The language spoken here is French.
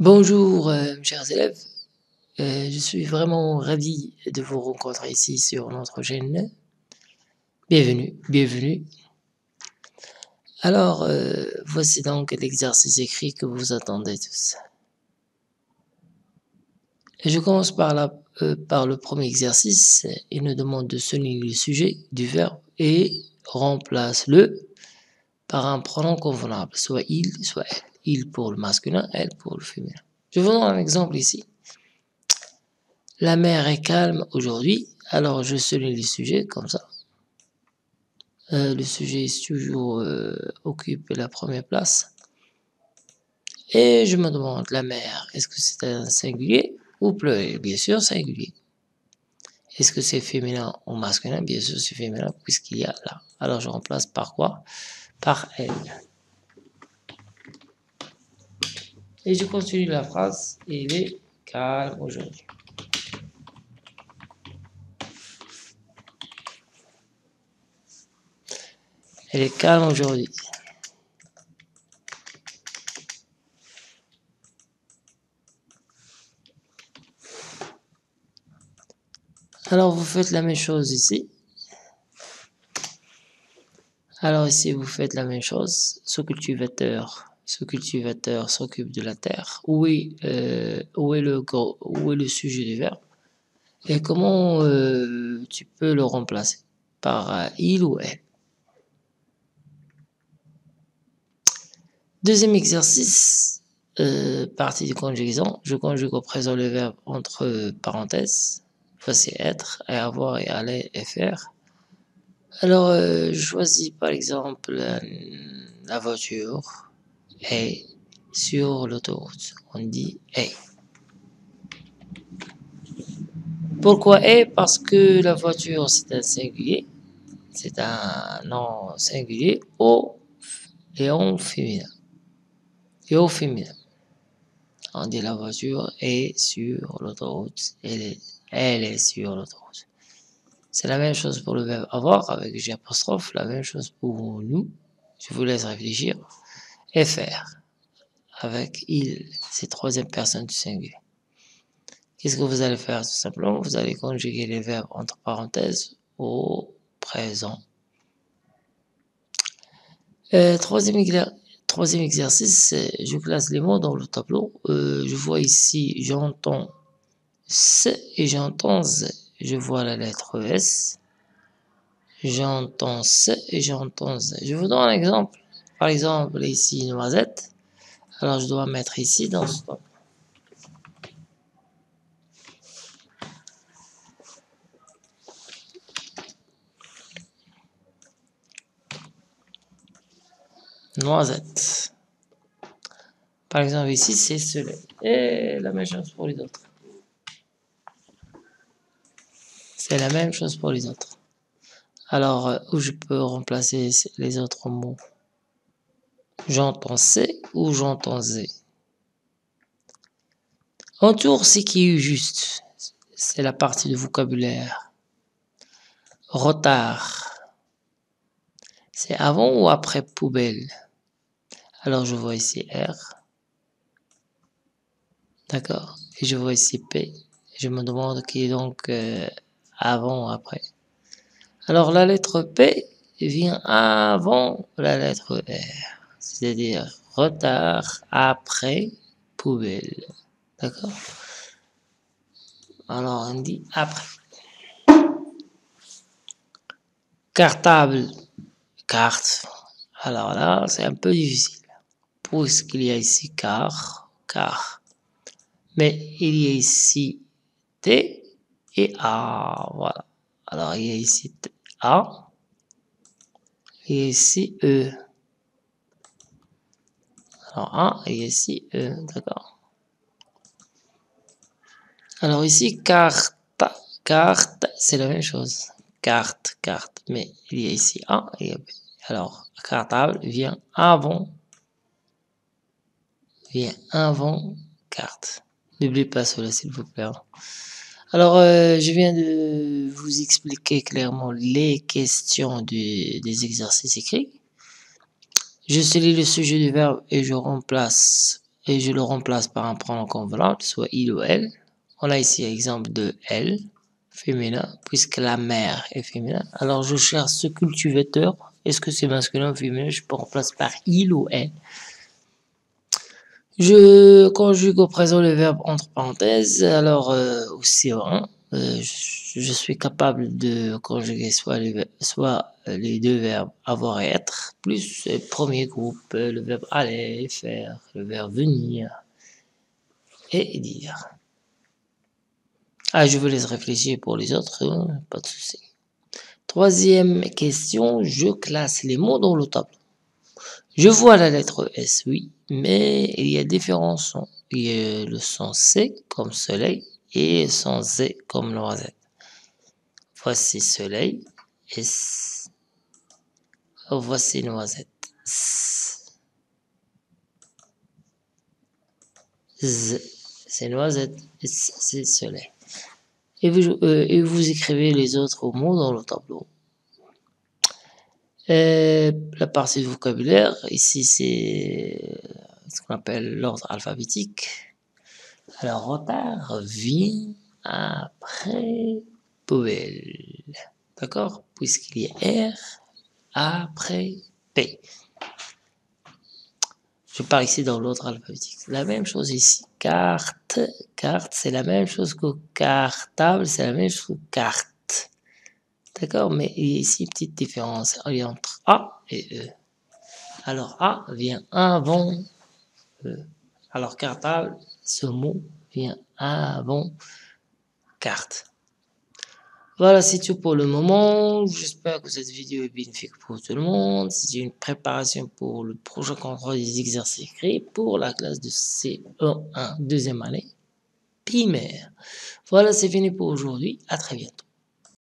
Bonjour, euh, chers élèves. Euh, je suis vraiment ravi de vous rencontrer ici sur notre chaîne. Bienvenue, bienvenue. Alors, euh, voici donc l'exercice écrit que vous attendez tous. je commence par, le premier exercice. Il nous demande de souligner le sujet du verbe et remplace-le par un pronom convenable, soit il, soit elle il pour le masculin, elle pour le féminin. Je vous donne un exemple ici. La mer est calme aujourd'hui, alors je souligne le sujet comme ça. Euh, le sujet toujours euh, occupe la première place. Et je me demande, la mer, est-ce que c'est un singulier ou pluriel? Bien sûr, singulier. Est-ce que c'est féminin ou masculin? Bien sûr, c'est féminin puisqu'il y a là. Alors je remplace par quoi? Par elle. Et je continue la phrase. Il est calme aujourd'hui. Elle est calme aujourd'hui. Alors vous faites la même chose ici. Alors ici vous faites la même chose. Ce cultivateur ce cultivateur s'occupe de la terre, où est, euh, le, sujet du verbe, et comment euh, tu peux le remplacer? Par euh, il ou elle. Deuxième exercice, partie de conjugaison. Je conjugue au présent le verbe entre parenthèses. Voici être, avoir, et aller, et faire. Alors, je choisis par exemple la voiture est sur l'autoroute. On dit est. Pourquoi est Parce que la voiture, c'est un singulier. C'est un nom singulier au et au féminin. Et au féminin. On dit la voiture est sur l'autoroute. Elle elle est sur l'autoroute. C'est la même chose pour le verbe avoir avec G apostrophe. La même chose pour nous. Je vous laisse réfléchir faire avec il, c'est troisième personne du singulier. Qu'est-ce que vous allez faire? Tout simplement Vous allez conjuguer les verbes entre parenthèses au présent. Euh, troisième, exercice, je classe les mots dans le tableau. Euh, je vois ici, j'entends C et j'entends Z. Je vois la lettre S. J'entends C et j'entends Z. Je vous donne un exemple. Par exemple, ici, noisette. Alors, je dois mettre ici dans ce top. Noisette. Par exemple, ici, c'est cela. Et la même chose pour les autres. C'est la même chose pour les autres. Alors, euh, où je peux remplacer les autres mots? J'entends C ou j'entends Z? Entour, c'est qui est juste. C'est la partie de vocabulaire. Retard. C'est avant ou après poubelle? Alors je vois ici R. D'accord. Et je vois ici P. Je me demande qui est donc euh, avant ou après. Alors la lettre P vient avant la lettre R c'est-à-dire retard après poubelle. D'accord? Alors on dit après. Cartable, carte. Alors là, c'est un peu difficile. Puisqu'il y a ici car, car. Mais il y a ici T et A. Voilà. Alors il y a ici A. Et ici E. Alors A et ici E, d'accord. Alors ici, carte, carte, c'est la même chose. Carte, carte, mais il y a ici A et B. Alors, cartable vient avant, vient avant carte. N'oubliez pas cela, s'il vous plaît. Alors, euh, je viens de vous expliquer clairement les questions des exercices écrits. Je sélectionne le sujet du verbe et je le remplace par un pronom convenable, soit il ou elle. On a ici exemple de elle, féminin, puisque la mère est féminin. Alors je cherche ce cultivateur. Est-ce que c'est masculin ou féminin? Je peux remplacer par il ou elle. Je conjugue au présent le verbe entre parenthèses. Alors euh, au CO1, euh, je, suis capable de conjuguer soit les, soit les deux verbes avoir et être, plus le premier groupe, le verbe aller, faire, le verbe venir et dire. Ah, je vous laisse réfléchir pour les autres, hein, pas de souci. Troisième question, je classe les mots dans le tableau. Je vois la lettre S, oui, mais il y a différents sons. Il y a le son C comme soleil et le son Z comme noisette. Voici soleil, S. Voici noisette. Z, c'est noisette, c'est soleil et vous, euh, et vous écrivez les autres mots dans le tableau. Et la partie vocabulaire, ici c'est ce qu'on appelle l'ordre alphabétique. Alors retard vient après poubelle. D'accord? Puisqu'il y a R après P. Je parle ici dans l'autre alphabétique. La même chose ici. Carte, carte, c'est la même chose que cartable, c'est la même chose que carte. D'accord? Mais il y a ici petite différence entre A et E. Alors A vient avant. Alors cartable, ce mot vient avant carte. Voilà, c'est tout pour le moment. J'espère que cette vidéo est bénéfique pour tout le monde. C'est une préparation pour le prochain contrôle des exercices écrits pour la classe de CE1 deuxième année primaire. Voilà, c'est fini pour aujourd'hui. À très bientôt.